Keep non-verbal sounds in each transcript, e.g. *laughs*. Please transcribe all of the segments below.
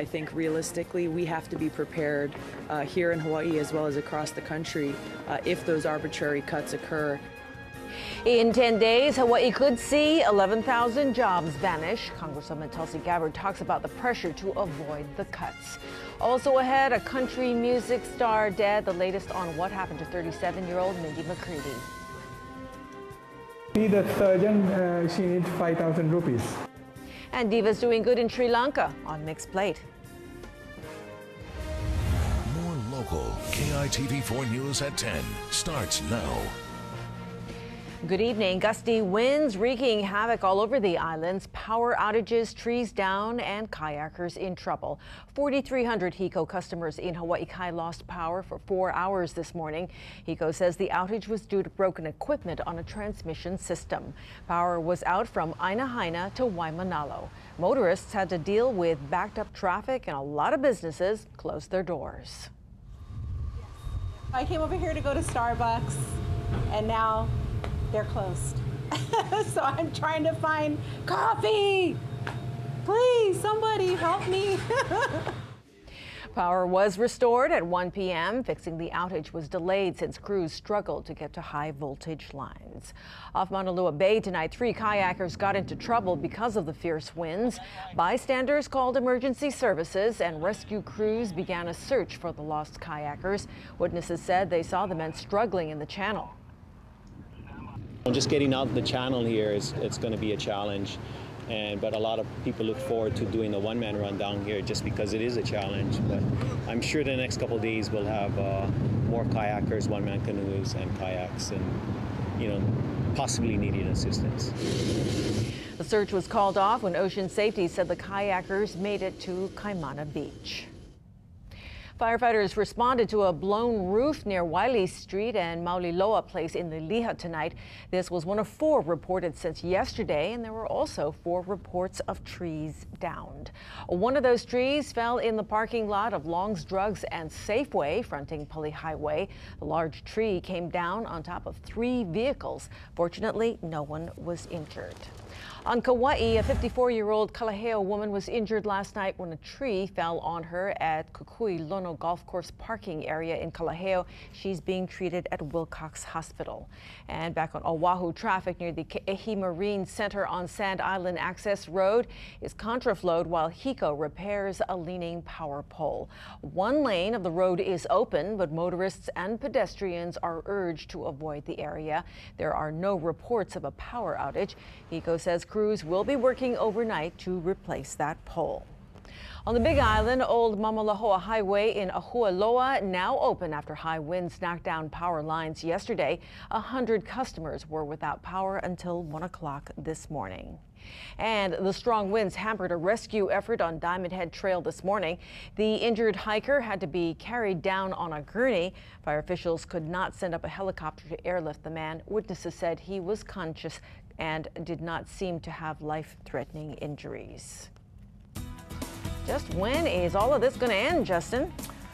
I think realistically, we have to be prepared uh, here in Hawaii as well as across the country uh, if those arbitrary cuts occur. In 10 days, Hawaii could see 11,000 jobs vanish. Congresswoman Tulsi Gabbard talks about the pressure to avoid the cuts. Also ahead, a country music star dead. The latest on what happened to 37-year-old Mindy McCready. See the surgeon, uh, she needs 5,000 rupees. And Diva's doing good in Sri Lanka on Mixed Plate. Local KITV4 News at 10 starts now. Good evening. Gusty winds wreaking havoc all over the islands. Power outages, trees down, and kayakers in trouble. 4,300 HECO customers in Hawaii Kai lost power for four hours this morning. HECO says the outage was due to broken equipment on a transmission system. Power was out from Aina to Waimanalo. Motorists had to deal with backed up traffic and a lot of businesses closed their doors. I came over here to go to Starbucks and now they're closed. *laughs* so I'm trying to find coffee. Please, somebody help me. *laughs* Power was restored at 1 p.m. Fixing the outage was delayed since crews struggled to get to high voltage lines. Off Maunalua Bay tonight, three kayakers got into trouble because of the fierce winds. Bystanders called emergency services and rescue crews began a search for the lost kayakers. Witnesses said they saw the men struggling in the channel. Just getting out of the channel here is it's going to be a challenge. And, but a lot of people look forward to doing a one-man run down here just because it is a challenge. But I'm sure the next couple days we'll have uh, more kayakers, one-man canoes, and kayaks, and you know, possibly needing assistance. The search was called off when Ocean Safety said the kayakers made it to Kaimana Beach. Firefighters responded to a blown roof near Wylie Street and Mauliloa Place in the Liha tonight. This was one of four reported since yesterday, and there were also four reports of trees downed. One of those trees fell in the parking lot of Long's Drugs and Safeway fronting Pali Highway. The large tree came down on top of three vehicles. Fortunately, no one was injured. On Kauai, a 54-year-old Kalaheo woman was injured last night when a tree fell on her at Kukuiolono Golf Course parking area in Kalaheo. She's being treated at Wilcox Hospital. And back on Oahu, traffic near the Ke'ehi Marine Center on Sand Island Access Road is contraflowed while HECO repairs a leaning power pole. One lane of the road is open, but motorists and pedestrians are urged to avoid the area. There are no reports of a power outage. HECO says crews will be working overnight to replace that pole. On the Big Island, Old Mamalahoa Highway in Ahualoa now open after high winds knocked down power lines yesterday. A hundred customers were without power until 1 o'clock this morning. And the strong winds hampered a rescue effort on Diamond Head Trail this morning. The injured hiker had to be carried down on a gurney. Fire officials could not send up a helicopter to airlift the man. Witnesses said he was conscious and did not seem to have life-threatening injuries. Just when is all of this going to end, Justin?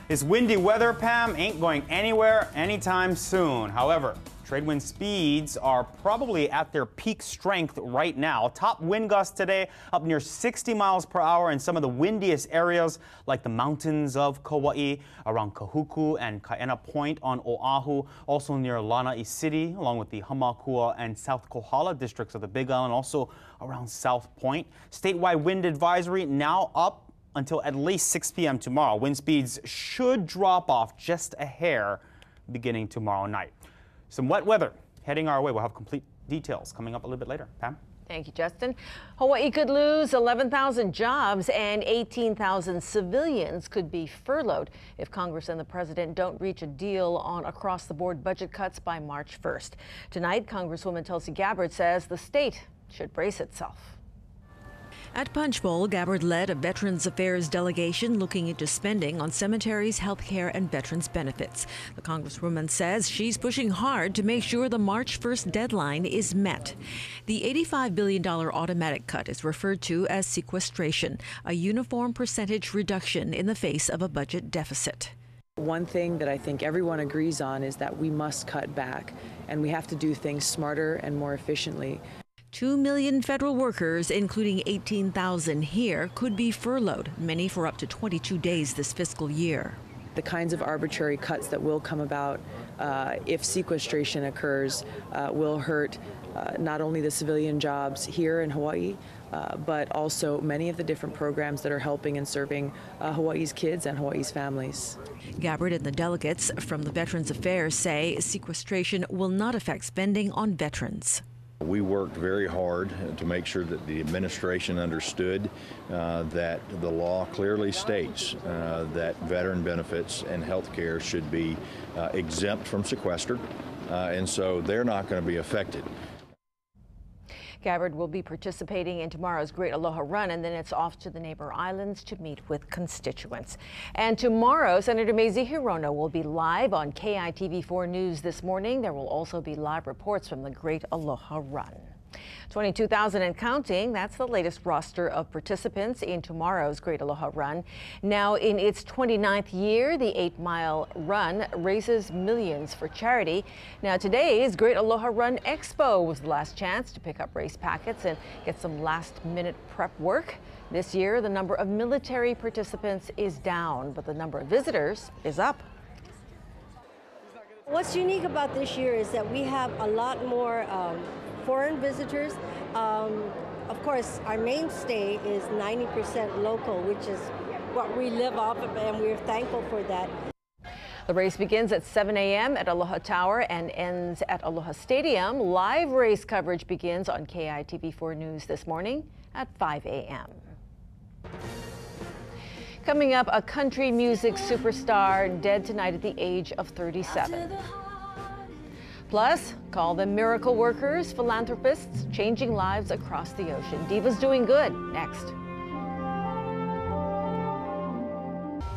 This windy weather, Pam, ain't going anywhere anytime soon. However, Trade wind speeds are probably at their peak strength right now. Top wind gusts today up near 60 miles per hour in some of the windiest areas like the mountains of Kauai, around Kahuku and Kaena Point on Oahu, also near Lanai City, along with the Hamakua and South Kohala districts of the Big Island, also around South Point. Statewide wind advisory now up until at least 6 p.m. tomorrow. Wind speeds should drop off just a hair beginning tomorrow night. Some wet weather heading our way. We'll have complete details coming up a little bit later. Pam? Thank you, Justin. Hawaii could lose 11,000 jobs and 18,000 civilians could be furloughed if Congress and the president don't reach a deal on across the board budget cuts by March 1st. Tonight, Congresswoman Tulsi Gabbard says the state should brace itself. At Punchbowl, Gabbard led a Veterans Affairs delegation looking into spending on cemeteries, health care, and veterans benefits. The Congresswoman says she's pushing hard to make sure the March 1st deadline is met. The $85 billion automatic cut is referred to as sequestration, a uniform percentage reduction in the face of a budget deficit. One thing that I think everyone agrees on is that we must cut back and we have to do things smarter and more efficiently. Two million federal workers, including 18,000 here, could be furloughed, many for up to 22 days this fiscal year. The kinds of arbitrary cuts that will come about uh, if sequestration occurs uh, will hurt uh, not only the civilian jobs here in Hawaii, uh, but also many of the different programs that are helping and serving uh, Hawaii's kids and Hawaii's families. Gabbard and the delegates from the Veterans Affairs say sequestration will not affect spending on veterans. We worked very hard to make sure that the administration understood uh, that the law clearly states uh, that veteran benefits and health care should be uh, exempt from sequester, uh, and so they're not going to be affected. Gabbard will be participating in tomorrow's Great Aloha Run, and then it's off to the neighbor islands to meet with constituents. And tomorrow, Senator Mazie Hirono will be live on KITV4 News this morning. There will also be live reports from the Great Aloha Run. 22,000 and counting. That's the latest roster of participants in tomorrow's Great Aloha Run. Now in its 29th year, the eight mile run raises millions for charity. Now today's Great Aloha Run Expo was the last chance to pick up race packets and get some last minute prep work. This year, the number of military participants is down, but the number of visitors is up. What's unique about this year is that we have a lot more um, foreign visitors. Um, of course, our mainstay is 90% local, which is what we live off of, and we're thankful for that. The race begins at 7 a.m. at Aloha Tower and ends at Aloha Stadium. Live race coverage begins on KITV4 News this morning at 5 a.m. Coming up, a country music superstar dead tonight at the age of 37. Plus, call them miracle workers, philanthropists, changing lives across the ocean. Diva's doing good. Next.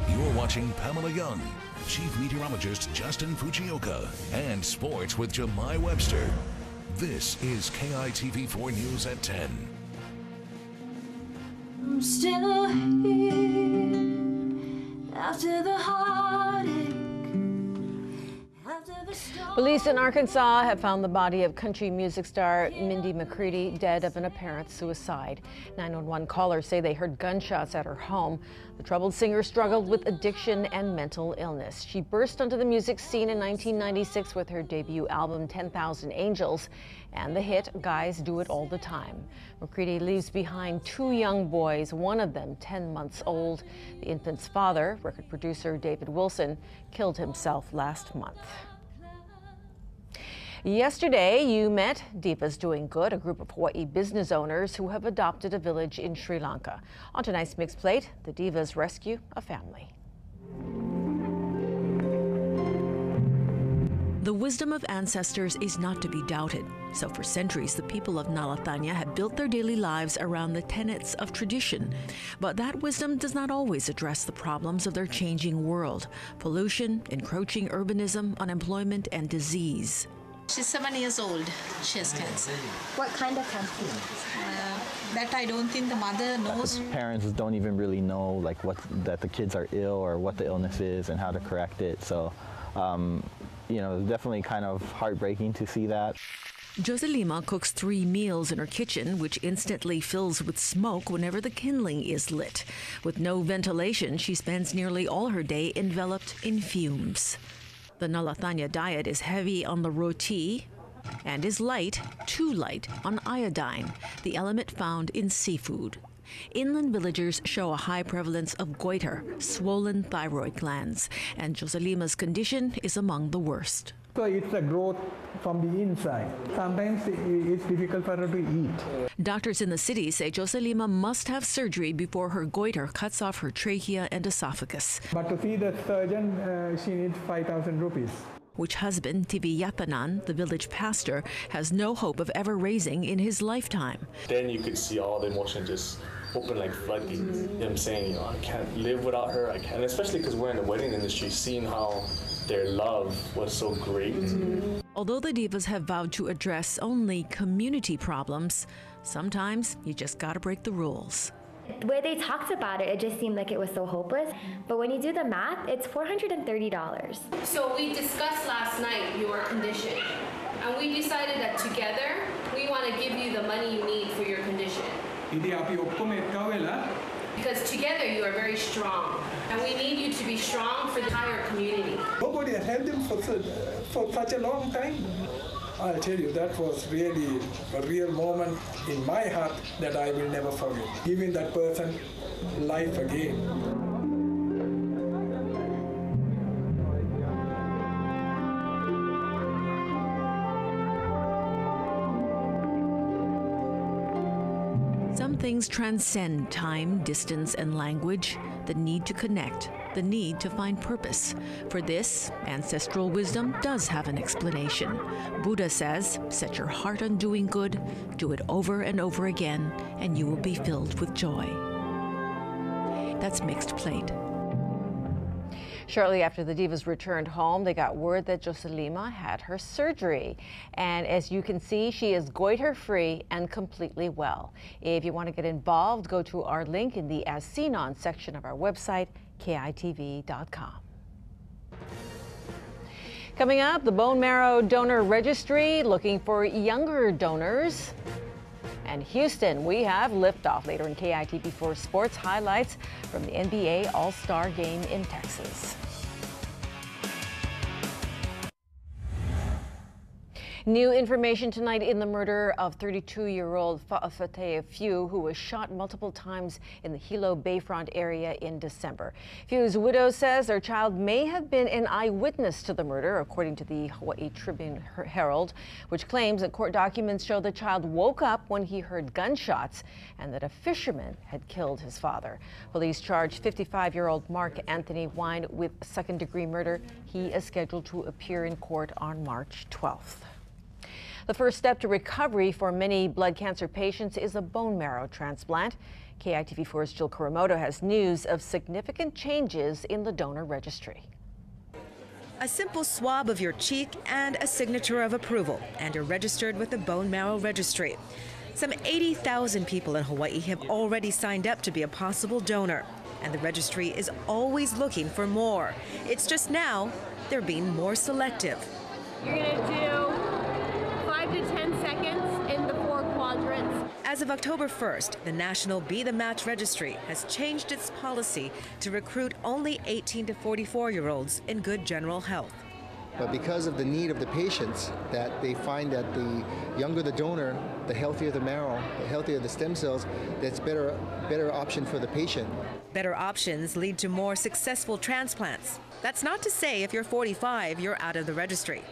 You're watching Pamela Young, Chief Meteorologist Justin Fujioka, and Sports with Jemai Webster. This is KITV4 News at 10. I'm still here after the heartache. Police in Arkansas have found the body of country music star Mindy McCready dead of an apparent suicide. 911 callers say they heard gunshots at her home. The troubled singer struggled with addiction and mental illness. She burst onto the music scene in 1996 with her debut album 10,000 Angels and the hit Guys Do It All the Time. McCready leaves behind two young boys, one of them 10 months old. The infant's father, record producer David Wilson, killed himself last month. Yesterday, you met Divas Doing Good, a group of Hawaii business owners who have adopted a village in Sri Lanka. On tonight's mixed plate, the Divas rescue a family. The wisdom of ancestors is not to be doubted. So, for centuries, the people of Nalatanya have built their daily lives around the tenets of tradition. But that wisdom does not always address the problems of their changing world pollution, encroaching urbanism, unemployment, and disease. She's seven years old. She has cancer. What kind of cancer? Uh, that I don't think the mother knows. Parents don't even really know like what that the kids are ill or what the illness is and how to correct it. So, um, you know, it's definitely kind of heartbreaking to see that. Joselima cooks three meals in her kitchen, which instantly fills with smoke whenever the kindling is lit. With no ventilation, she spends nearly all her day enveloped in fumes. The Nalatanya diet is heavy on the roti and is light, too light, on iodine, the element found in seafood. Inland villagers show a high prevalence of goiter, swollen thyroid glands, and Joselima's condition is among the worst. So it's a growth from the inside. Sometimes it's difficult for her to eat. Doctors in the city say Joselima must have surgery before her goiter cuts off her trachea and esophagus. But to see the surgeon, uh, she needs 5,000 rupees. Which husband, Tivi Yapanan, the village pastor, has no hope of ever raising in his lifetime. Then you could see all the emotion just open like floodgates. Mm-hmm. You know what I'm saying? You know, I can't live without her. I can't, especially because we're in the wedding industry, seeing how their love was so great. Mm-hmm. Although the divas have vowed to address only community problems, sometimes you just gotta break the rules. The way they talked about it, it just seemed like it was so hopeless. But when you do the math, it's $430. So we discussed last night your condition, and we decided that together we want to give you the money you need for your condition. Because together you are very strong, and we need you to be strong for the entire community has helped them for, for such a long time. I'll tell you, that was really a real moment in my heart that I will never forget. Giving that person life again. Things transcend time, distance, and language. The need to connect, the need to find purpose. For this, ancestral wisdom does have an explanation. Buddha says, Set your heart on doing good, do it over and over again, and you will be filled with joy. That's mixed plate. Shortly after the Divas returned home, they got word that Joselima had her surgery. And as you can see, she is goiter free and completely well. If you want to get involved, go to our link in the As Seen On section of our website, kitv.com. Coming up, the Bone Marrow Donor Registry looking for younger donors. And Houston, we have liftoff later in KITV4 Sports highlights from the NBA All Star game in Texas. New information tonight in the murder of 32-year-old Fateh Few, who was shot multiple times in the Hilo Bayfront area in December. Few's widow says their child may have been an eyewitness to the murder, according to the Hawaii Tribune Herald, which claims that court documents show the child woke up when he heard gunshots and that a fisherman had killed his father. Police charged 55-year-old Mark Anthony Wine with second-degree murder. He is scheduled to appear in court on March 12th. The first step to recovery for many blood cancer patients is a bone marrow transplant. KITV4's Jill Kuramoto has news of significant changes in the donor registry. A simple swab of your cheek and a signature of approval, and you're registered with the Bone Marrow Registry. Some 80,000 people in Hawaii have already signed up to be a possible donor, and the registry is always looking for more. It's just now they're being more selective. You're gonna do five to 10 seconds in the four quadrants. As of October 1st, the National Be the Match Registry has changed its policy to recruit only 18 to 44 year olds in good general health. But because of the need of the patients, that they find that the younger the donor, the healthier the marrow, the healthier the stem cells, that's better better option for the patient. Better options lead to more successful transplants. That's not to say if you're 45, you're out of the registry.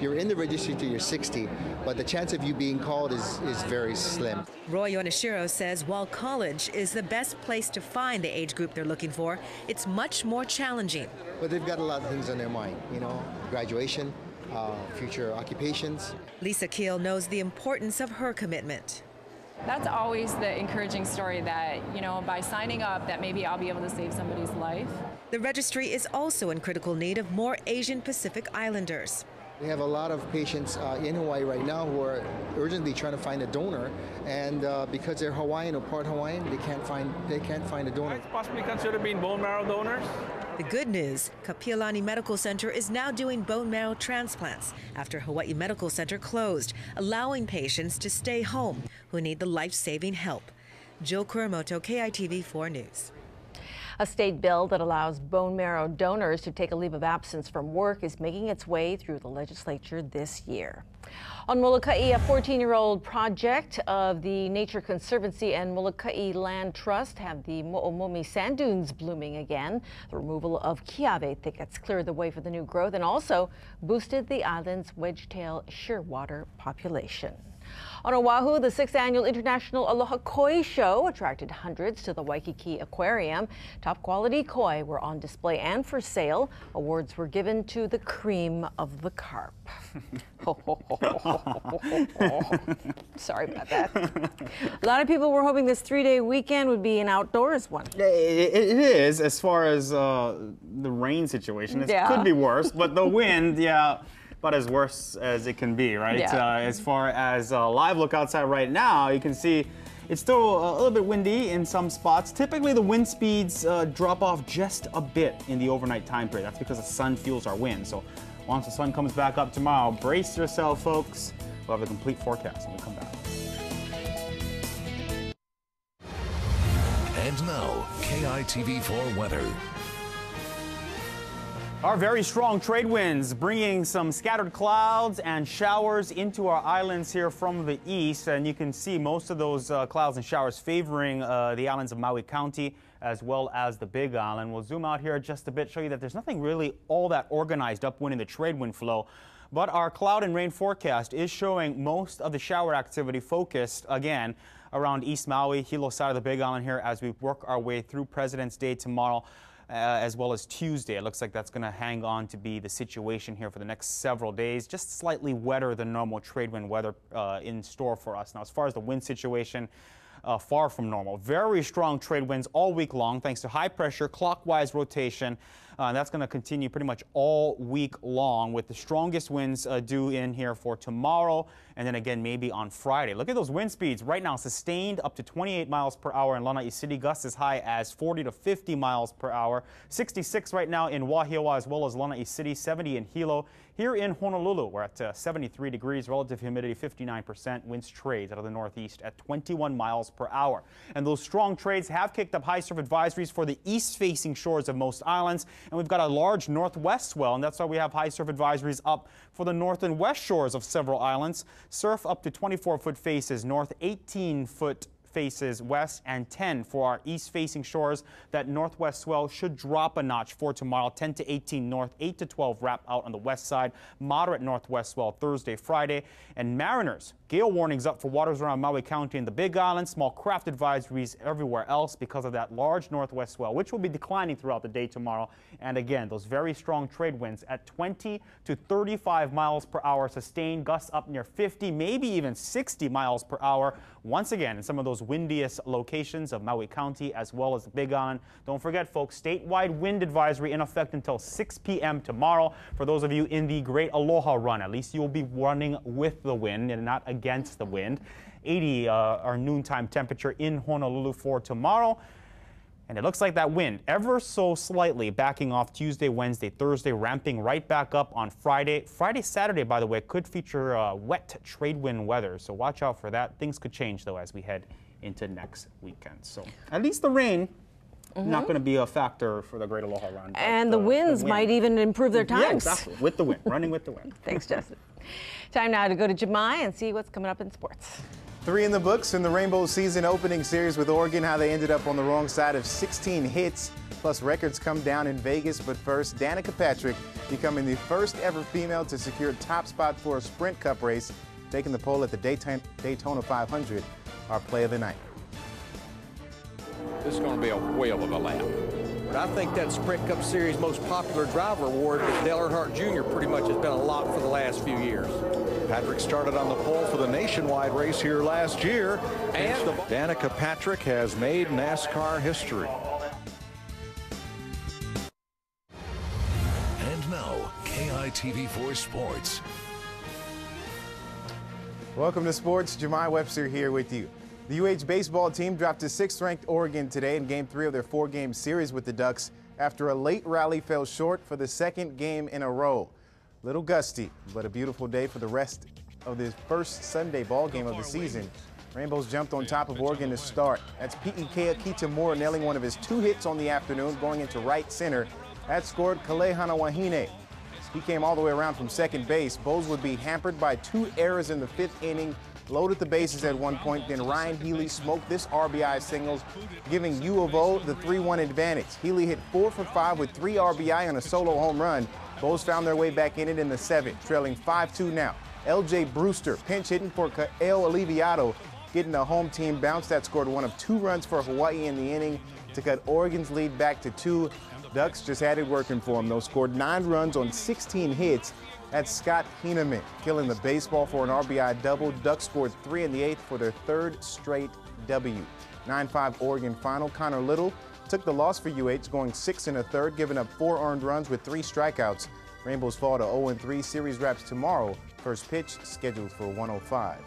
You're in the registry till you're 60, but the chance of you being called is, is very slim. Roy Yonashiro says while college is the best place to find the age group they're looking for, it's much more challenging. But they've got a lot of things on their mind, you know, graduation, uh, future occupations. Lisa Keel knows the importance of her commitment. That's always the encouraging story that, you know, by signing up, that maybe I'll be able to save somebody's life. The registry is also in critical need of more Asian Pacific Islanders. We have a lot of patients uh, in Hawaii right now who are urgently trying to find a donor, and uh, because they're Hawaiian or part Hawaiian, they can't find they can't find a donor. Possibly consider being bone marrow donors. The good news, Kapiolani Medical Center is now doing bone marrow transplants after Hawaii Medical Center closed, allowing patients to stay home who need the life-saving help. Jill Kuramoto, KITV 4 News. A state bill that allows bone marrow donors to take a leave of absence from work is making its way through the legislature this year. On Molokai, a 14-year-old project of the Nature Conservancy and Molokai Land Trust have the Mo'omomi sand dunes blooming again. The removal of kiawe thickets cleared the way for the new growth and also boosted the island's wedgetail shearwater population. On Oahu, the sixth annual International Aloha Koi Show attracted hundreds to the Waikiki Aquarium. Top quality koi were on display and for sale. Awards were given to the cream of the carp. *laughs* Sorry about that. A lot of people were hoping this three-day weekend would be an outdoors one. It, it is, as far as uh, the rain situation. It Yeah. could be worse, but the wind, yeah, about as worse as it can be, right? Yeah. Uh, as far as uh, live look outside right now, you can see it's still a little bit windy in some spots. Typically, the wind speeds uh, drop off just a bit in the overnight time period. That's because the sun fuels our wind. So once the sun comes back up tomorrow, brace yourself, folks. We'll have a complete forecast when we come back. And now, KITV4 weather. Our very strong trade winds bringing some scattered clouds and showers into our islands here from the east. And you can see most of those uh, clouds and showers favoring uh, the islands of Maui County as well as the Big Island. We'll zoom out here just a bit, show you that there's nothing really all that organized upwind in the trade wind flow. But our cloud and rain forecast is showing most of the shower activity focused again around East Maui, Hilo side of the Big Island here as we work our way through President's Day tomorrow. Uh, as well as Tuesday. It looks like that's going to hang on to be the situation here for the next several days. Just slightly wetter than normal trade wind weather uh, in store for us. Now, as far as the wind situation, uh, far from normal. Very strong trade winds all week long thanks to high pressure clockwise rotation. Uh, that's going to continue pretty much all week long with the strongest winds uh, due in here for tomorrow and then again maybe on Friday. Look at those wind speeds right now sustained up to 28 miles per hour in Lanai City, gusts as high as 40 to 50 miles per hour. 66 right now in Wahiawa as well as Lanai City, 70 in Hilo. Here in Honolulu, we're at uh, 73 degrees, relative humidity 59%, winds trades out of the northeast at 21 miles per hour. And those strong trades have kicked up high surf advisories for the east-facing shores of most islands. And we've got a large northwest swell, and that's why we have high surf advisories up for the north and west shores of several islands. Surf up to 24-foot faces north, 18-foot faces west and 10 for our east facing shores. That northwest swell should drop a notch for tomorrow 10 to 18 north, 8 to 12 wrap out on the west side. Moderate northwest swell Thursday, Friday. And mariners, gale warnings up for waters around Maui County and the Big Island. Small craft advisories everywhere else because of that large northwest swell, which will be declining throughout the day tomorrow. And again, those very strong trade winds at 20 to 35 miles per hour, sustained gusts up near 50, maybe even 60 miles per hour. Once again, in some of those windiest locations of Maui County as well as the Big Island. Don't forget, folks, statewide wind advisory in effect until 6 p.m. tomorrow. For those of you in the Great Aloha Run, at least you'll be running with the wind and not against the wind. 80 uh, our noontime temperature in Honolulu for tomorrow. And it looks like that wind ever so slightly backing off Tuesday, Wednesday, Thursday, ramping right back up on Friday. Friday, Saturday, by the way, could feature uh, wet trade wind weather. So watch out for that. Things could change, though, as we head into next weekend. So at least the rain Mm -hmm. not going to be a factor for the Great Aloha Run. And the winds the wind. might even improve their times. Yeah, exactly. With the wind, running with the wind. *laughs* Thanks, Justin. Time now to go to Jemai and see what's coming up in sports. Three in the books in the Rainbow season opening series with Oregon, how they ended up on the wrong side of 16 hits. Plus, records come down in Vegas. But first, Danica Patrick becoming the first ever female to secure top spot for a sprint cup race, taking the pole at the Daytona 500, our play of the night. This is going to be a whale of a lap. But I think that Sprint Cup Series most popular driver award with Dale Earnhardt Jr. pretty much has been a lot for the last few years. Patrick started on the pole for the nationwide race here last year. And Danica Patrick has made NASCAR history. And now, KITV4 Sports. Welcome to Sports. Jemai Webster here with you. The UH baseball team dropped to sixth-ranked Oregon today in Game 3 of their four-game series with the Ducks after a late rally fell short for the second game in a row. Little gusty, but a beautiful day for the rest of this first Sunday ball game of the season. Rainbows jumped on top of Oregon to start. That's Pi'ikea Kitamura nailing one of his two hits on the afternoon, going into right center. That scored Kalehana Wahine. He came all the way around from second base. Bows would be hampered by two errors in the fifth inning loaded the bases at one point. Then Ryan Healy smoked this RBI singles, giving U of O the 3-1 advantage. Healy hit four for five with three RBI on a solo home run. Bulls found their way back in it in the seventh, trailing 5-2 now. LJ Brewster pinch hitting for El Aliviado, getting the home team bounce that scored one of two runs for Hawaii in the inning to cut Oregon's lead back to two. Ducks just had it working for them, though. Scored nine runs on 16 hits that's Scott Heineman killing the baseball for an RBI double. Ducks scored three in the eighth for their third straight W. 9-5 Oregon final. Connor Little took the loss for UH, going six in a third, giving up four earned runs with three strikeouts. Rainbows fall to 0-3. Series wraps tomorrow. First pitch scheduled for 105.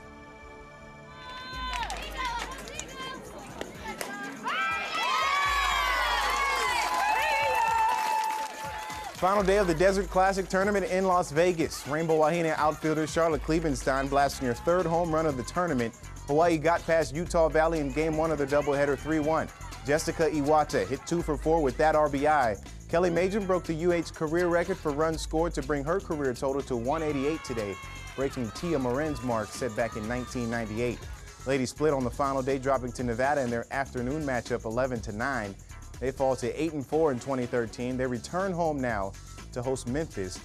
Final day of the Desert Classic Tournament in Las Vegas. Rainbow Wahine outfielder Charlotte Kliebenstein blasting her third home run of the tournament. Hawaii got past Utah Valley in game one of the doubleheader 3-1. Jessica Iwata hit two for four with that RBI. Kelly Majam broke the UH career record for runs scored to bring her career total to 188 today, breaking Tia Morin's mark set back in 1998. Ladies split on the final day, dropping to Nevada in their afternoon matchup 11 to 9. They fall to 8 and 4 in 2013. They return home now to host Memphis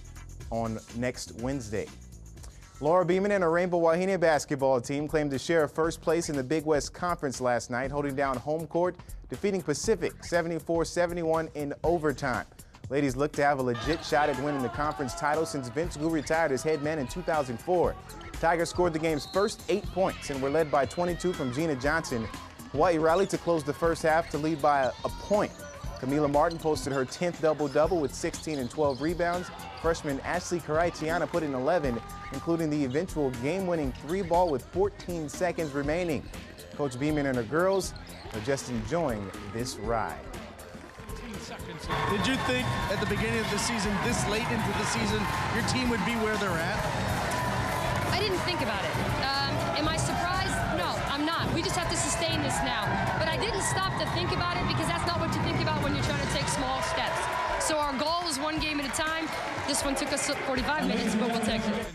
on next Wednesday. Laura Beeman and her Rainbow Wahine basketball team claimed to share first place in the Big West Conference last night, holding down home court, defeating Pacific 74-71 in overtime. Ladies look to have a legit shot at winning the conference title since Vince Goo retired as head man in 2004. Tigers scored the game's first eight points and were led by 22 from Gina Johnson. Hawaii rallied to close the first half to lead by a, a point. Camila Martin posted her 10th double-double with 16 and 12 rebounds. Freshman Ashley Karaitiana put in 11, including the eventual game-winning three ball with 14 seconds remaining. Coach Beeman and her girls are just enjoying this ride. Did you think at the beginning of the season, this late into the season, your team would be where they're at? I didn't think about it. Um, am I surprised? We just have to sustain this now. But I didn't stop to think about it because that's not what you think about when you're trying to take small steps. So our goal is one game at a time. This one took us 45 minutes, but we'll take it.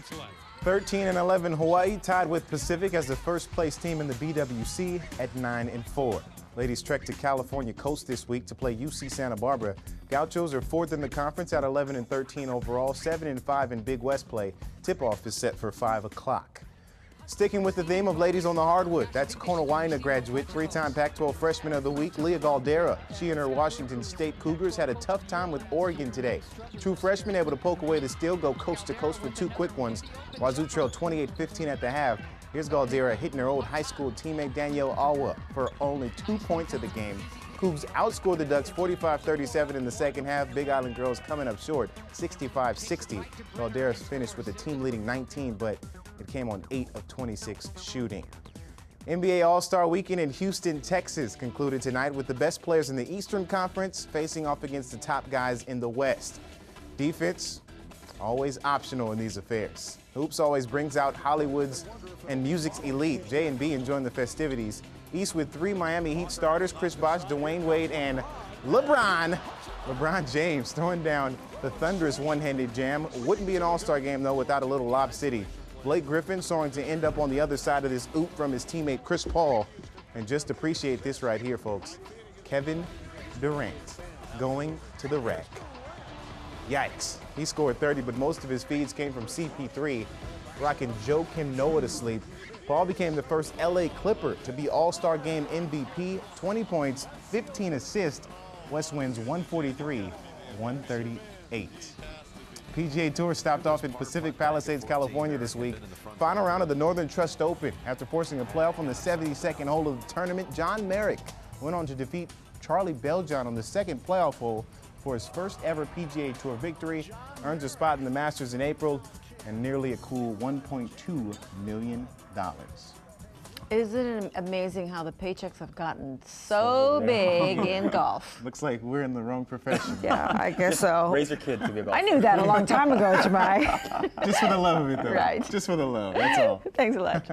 13 and 11 Hawaii tied with Pacific as the first place team in the BWC at 9 and 4. Ladies trek to California coast this week to play UC Santa Barbara. Gauchos are fourth in the conference at 11 and 13 overall, 7 and 5 in Big West play. Tip-off is set for 5 o'clock. Sticking with the theme of ladies on the hardwood, that's Konawaena graduate, three-time Pac-12 Freshman of the Week, Lia Galdeira. She and her Washington State Cougars had a tough time with Oregon today. True freshmen able to poke away the steel, go coast to coast for two quick ones. Wazoo trailed 28-15 at the half. Here's Galdeira hitting her old high school teammate Danielle Awa for only two points of the game. Cougs outscored the Ducks 45-37 in the second half. Big Island girls coming up short, 65-60. Galdeira finished with a team-leading 19, but it came on 8 of 26 shooting. NBA All-Star Weekend in Houston, Texas concluded tonight with the best players in the Eastern Conference facing off against the top guys in the West. Defense, always optional in these affairs. Hoops always brings out Hollywood's and music's elite. J and B enjoying the festivities. East with three Miami Heat starters, Chris Bosh, Dwyane Wade, and LeBron. LeBron James throwing down the thunderous one-handed jam. Wouldn't be an all-star game, though, without a little Lob City. Blake Griffin soaring to end up on the other side of this oop from his teammate Chris Paul. And just appreciate this right here, folks. Kevin Durant going to the rack. Yikes. He scored 30, but most of his feeds came from CP3, rocking Joakim Noah to sleep. Paul became the first LA Clipper to be All-Star Game MVP, 20 points, 15 assists. West wins 143, 138. PGA Tour stopped off in Pacific Palisades, California this week. Final round of the Northern Trust Open. After forcing a playoff on the 72nd hole of the tournament, John Merrick went on to defeat Charlie Beljan on the second playoff hole for his first ever PGA Tour victory. Earns a spot in the Masters in April and nearly a cool $1.2 million. Isn't it amazing how the paychecks have gotten so big *laughs* in golf? Looks like we're in the wrong profession. Yeah, I guess so. Raise your kid to be a golfer. I knew that a long time ago, *laughs* Jemai. Just for the love of it, though. Right. Just for the love, that's all. *laughs* Thanks a lot.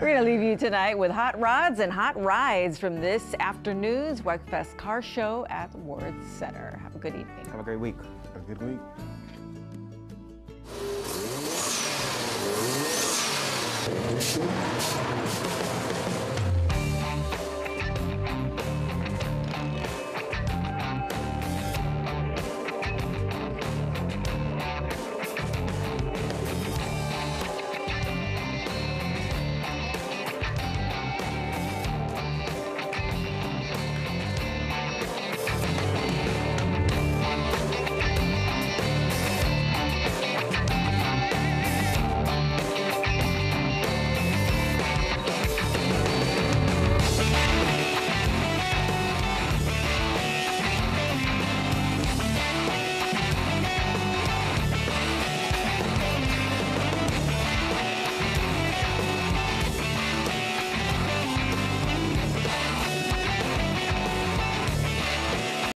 We're going to leave you tonight with hot rods and hot rides from this afternoon's Wegfest Car Show at Ward Center. Have a good evening. Have a great week. Have a good week.